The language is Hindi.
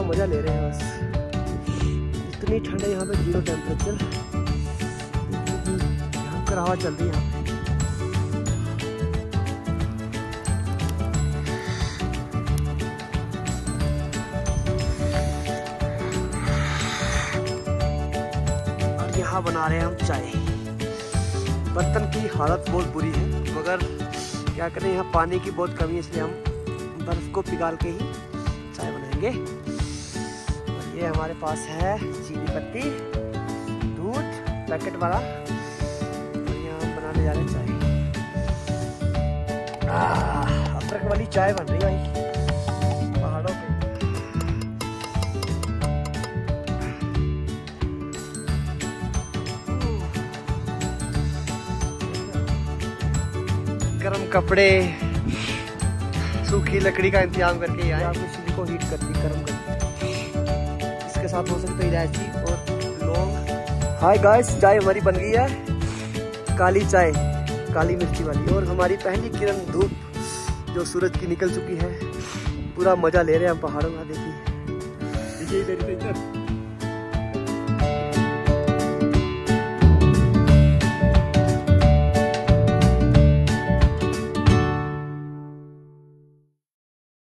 मज़ा ले रहे हैं बस। इतनी ठंड है यहाँ पे ज़ीरो टेम्परेचर भयंकर हवा चल रही है। यहाँ यहाँ बना रहे हैं हम चाय। बर्तन की हालत बहुत बुरी है, मगर क्या करें, यहाँ पानी की बहुत कमी है, इसलिए हम बर्फ़ को पिघाल के ही चाय बनाएँगे। ये हमारे पास है चीनी पत्ती, दूध, पैकेट वाला। यहाँ बनाने जा रहे चाय। अदरक वाली चाय बन रही भाई। पहाड़ों पे। गर्म कपड़े, सूखी लकड़ी का इंतज़ाम करके आए। किसी को हीट करती गर्म करती इसके साथ हो सकता इलायची और लौंग। हाय गाइस चाय हमारी बन गई है। काली चाय, काली मिर्ची वाली। और हमारी पहली किरण धूप जो सूरज की निकल चुकी है। पूरा मज़ा ले रहे हैं हम पहाड़ों का देखिए।